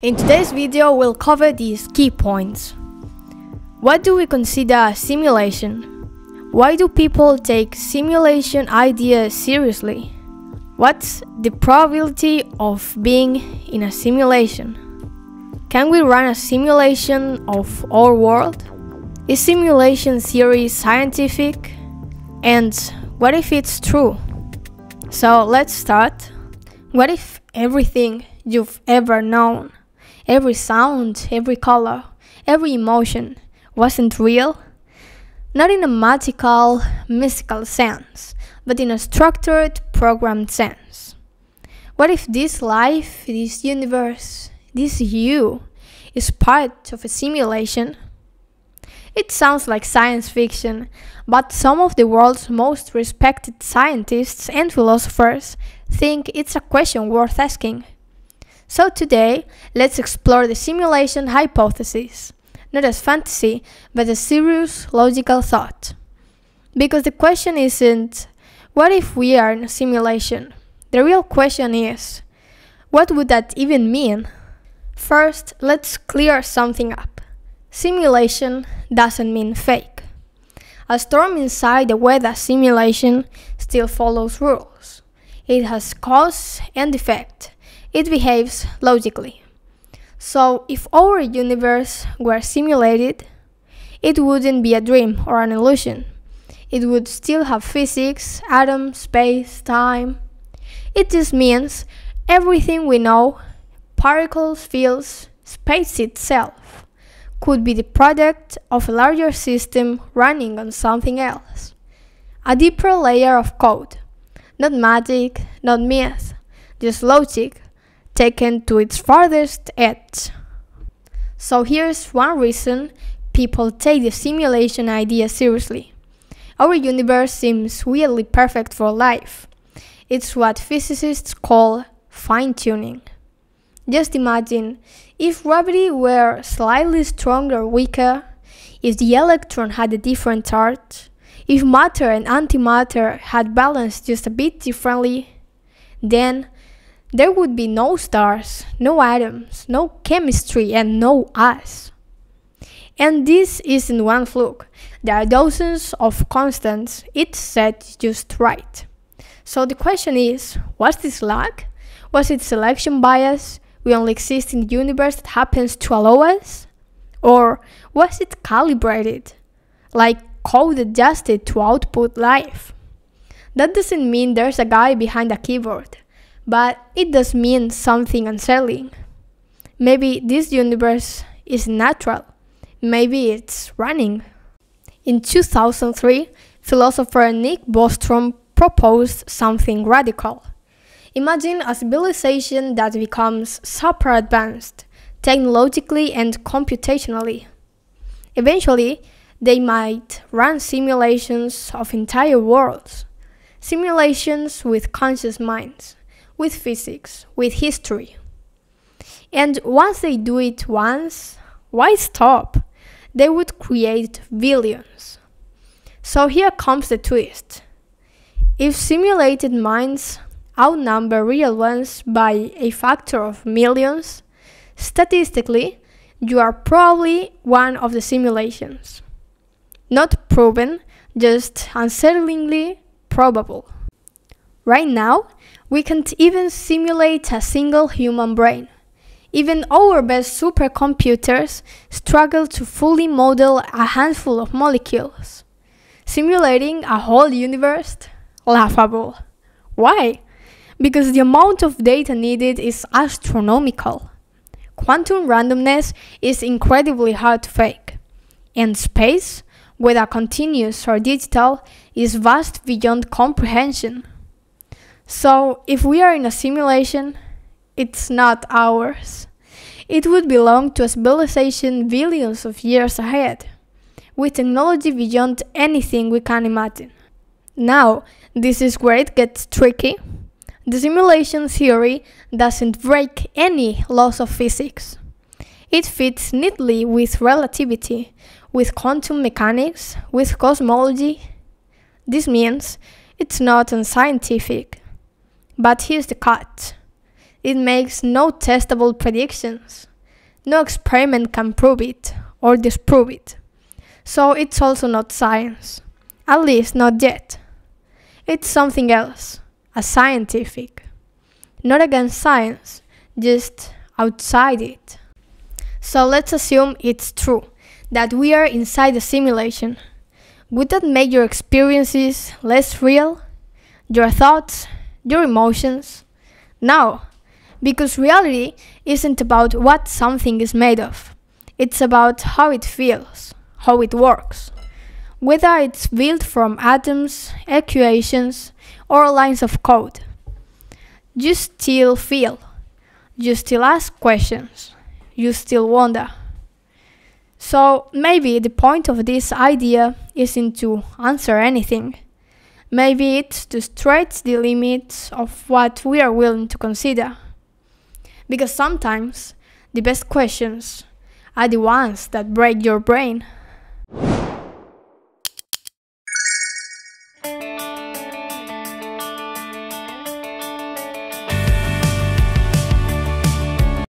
In today's video, we'll cover these key points. What do we consider a simulation? Why do people take simulation ideas seriously? What's the probability of being in a simulation? Can we run a simulation of our world? Is simulation theory scientific? And what if it's true? So let's start. What if everything you've ever known every sound, every color, every emotion wasn't real? Not in a magical, mystical sense, but in a structured, programmed sense. What if this life, this universe, this you is part of a simulation? It sounds like science fiction, but some of the world's most respected scientists and philosophers think it's a question worth asking. So today, let's explore the simulation hypothesis, not as fantasy, but as serious logical thought. Because the question isn't, what if we are in a simulation? The real question is, what would that even mean? First, let's clear something up. Simulation doesn't mean fake. A storm inside the weather simulation still follows rules. It has cause and effect, it behaves logically. So, if our universe were simulated, it wouldn't be a dream or an illusion. It would still have physics, atoms, space, time. It just means everything we know particles, fields, space itself could be the product of a larger system running on something else. A deeper layer of code. Not magic, not myth, just logic taken to its farthest edge. So here's one reason people take the simulation idea seriously. Our universe seems weirdly perfect for life. It's what physicists call fine tuning. Just imagine if gravity were slightly stronger or weaker, if the electron had a different charge, if matter and antimatter had balanced just a bit differently, then there would be no stars, no atoms, no chemistry, and no us. And this isn't one fluke. There are dozens of constants, each set just right. So the question is was this luck? Was it selection bias? We only exist in the universe that happens to allow us? Or was it calibrated? Like code adjusted to output life? That doesn't mean there's a guy behind a keyboard but it does mean something unsettling. Maybe this universe is natural. Maybe it's running. In 2003, philosopher Nick Bostrom proposed something radical. Imagine a civilization that becomes super advanced, technologically and computationally. Eventually, they might run simulations of entire worlds, simulations with conscious minds with physics, with history. And once they do it once, why stop? They would create billions. So here comes the twist. If simulated minds outnumber real ones by a factor of millions, statistically, you are probably one of the simulations. Not proven, just unsettlingly probable. Right now, we can't even simulate a single human brain. Even our best supercomputers struggle to fully model a handful of molecules. Simulating a whole universe? Laughable. Why? Because the amount of data needed is astronomical. Quantum randomness is incredibly hard to fake. And space, whether continuous or digital, is vast beyond comprehension. So, if we are in a simulation, it's not ours. It would belong to a civilization billions of years ahead, with technology beyond anything we can imagine. Now, this is where it gets tricky. The simulation theory doesn't break any laws of physics. It fits neatly with relativity, with quantum mechanics, with cosmology. This means it's not unscientific. But here's the cut it makes no testable predictions. No experiment can prove it or disprove it. So it's also not science. At least not yet. It's something else, a scientific. Not against science, just outside it. So let's assume it's true that we are inside a simulation. Would that make your experiences less real? Your thoughts? Your emotions? No, because reality isn't about what something is made of. It's about how it feels, how it works. Whether it's built from atoms, equations, or lines of code. You still feel. You still ask questions. You still wonder. So maybe the point of this idea isn't to answer anything. Maybe it's to stretch the limits of what we are willing to consider. Because sometimes the best questions are the ones that break your brain.